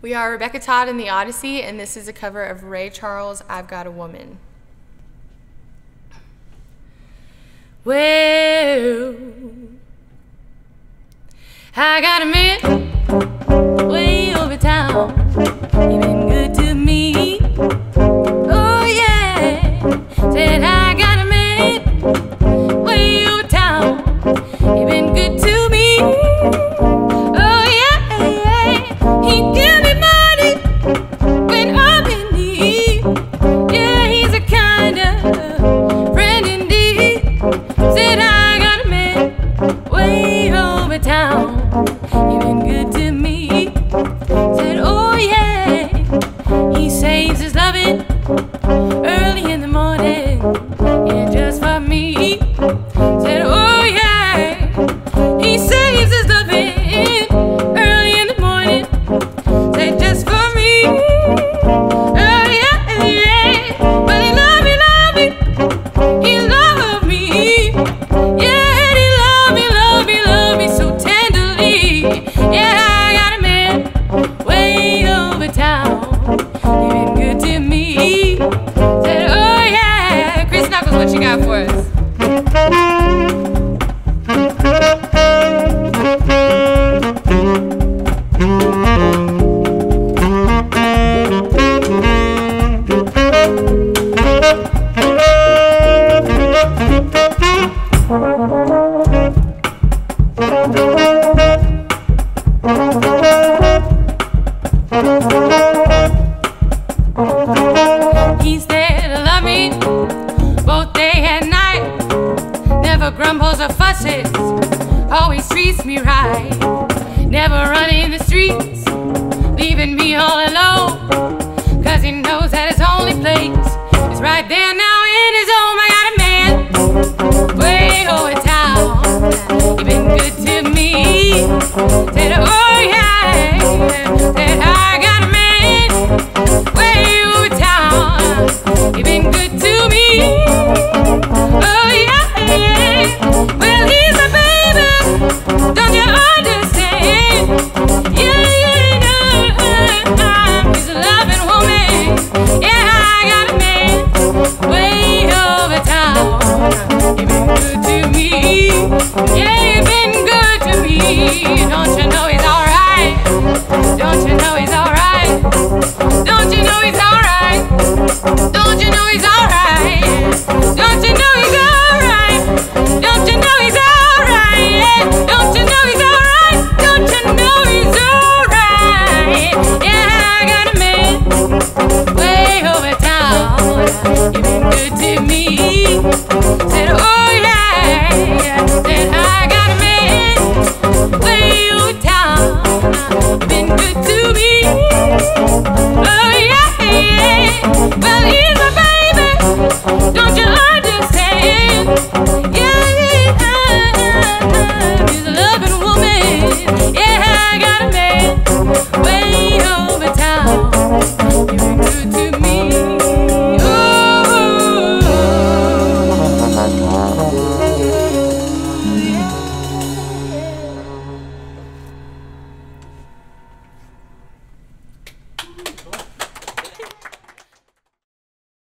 We are Rebekah Todd in the Odyssey, and this is a cover of Ray Charles' I've Got a Woman. Well, I got a man way over town. He been good to me. Oh, yeah. Said I got a man way over town. He been good to me. Oh, yeah. He Thank you. He's there to love me both day and night. Never grumbles or fusses, always treats me right. Never running the streets, leaving me all alone.